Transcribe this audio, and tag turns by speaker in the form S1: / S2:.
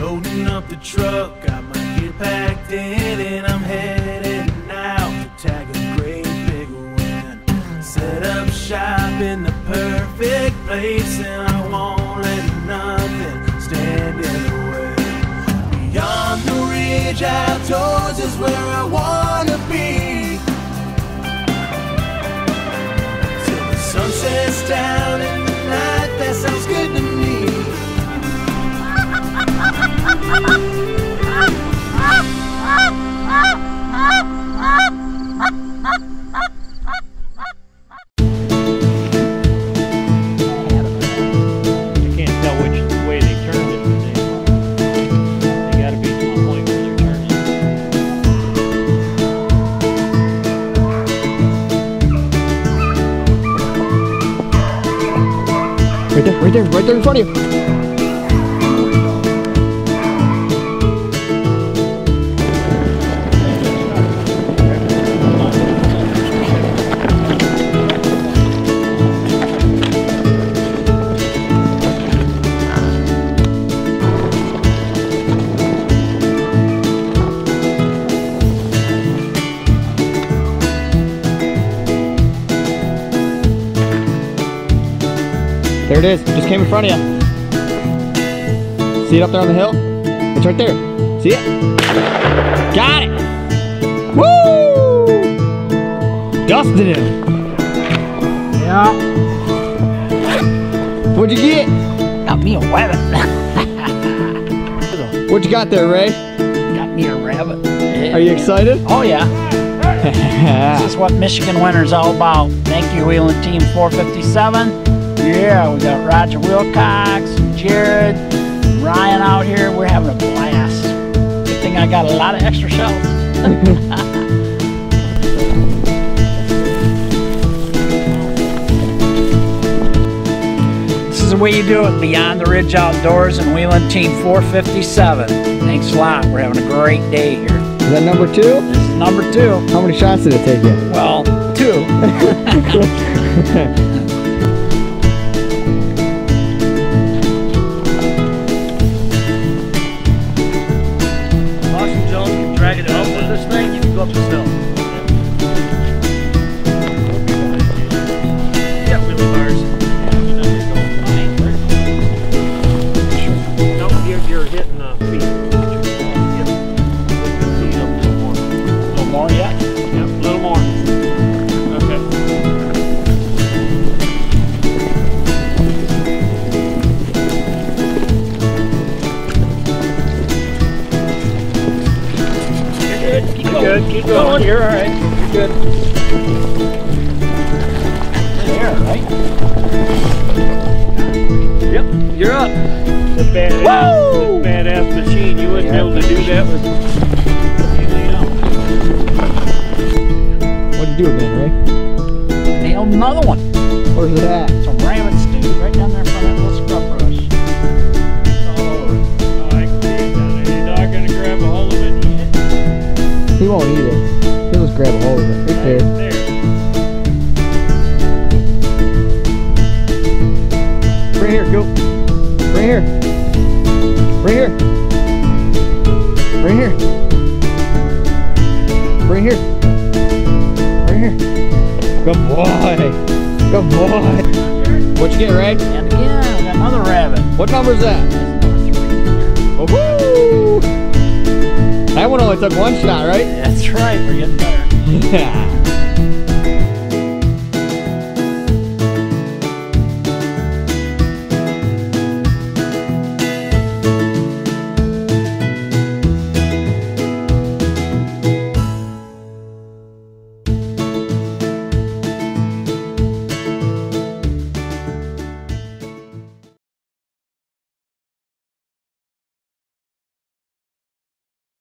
S1: Loading up the truck, got my gear packed in, and I'm heading out to tag a great big win. Set up shop in the perfect place, and I won't let nothing stand in the way. Beyond the ridge, outdoors is where I wanna be. Till the sun sets down in the night, that sounds good to me.
S2: Right there, right there in front of you. There it is. Just came in front of you. See it up there on the hill? It's right there. See it? Got it! Woo! Dusted him.
S3: Yeah,
S2: What'd you get?
S3: got me a rabbit.
S2: What you got there, Ray?
S3: got me a rabbit.
S2: Are you excited?
S3: Oh yeah. This is what Michigan winter's all about. Thank you, Wheelin' Team 457. Yeah, we got Roger Wilcox, Jared, Ryan out here. We're having a blast. Good thing I got a lot of extra shells. This is the way you do it. Beyond the Ridge Outdoors and Wheelin' Team 457. Thanks a lot. We're having a great day here.
S2: Is that number two?
S3: This is number two.
S2: How many shots did it take you?
S3: Well, two.
S4: up this Keep going. Going. You're all right. You're good.
S3: There, right?
S4: Yep. You're up. The badass,
S3: Woo!
S4: the badass machine. You wouldn't be able to do that with.
S2: What'd you do again, Ray?
S3: Nailed another one.
S2: Where's it at?
S3: Some rabbit stew right down there in front of that
S2: He won't eat it. He'll just grab a hold of it. Right there.
S4: There.
S2: Right here, go. Right here. Right here. Right here. Right here. Right here. Good boy. Good boy. What you get, Ray?
S3: And again, I got another rabbit.
S2: What number is that?
S3: That's number three.
S2: Oh, Woohoo! That one only took one shot, right?
S3: That's right, we're getting better.
S2: Yeah.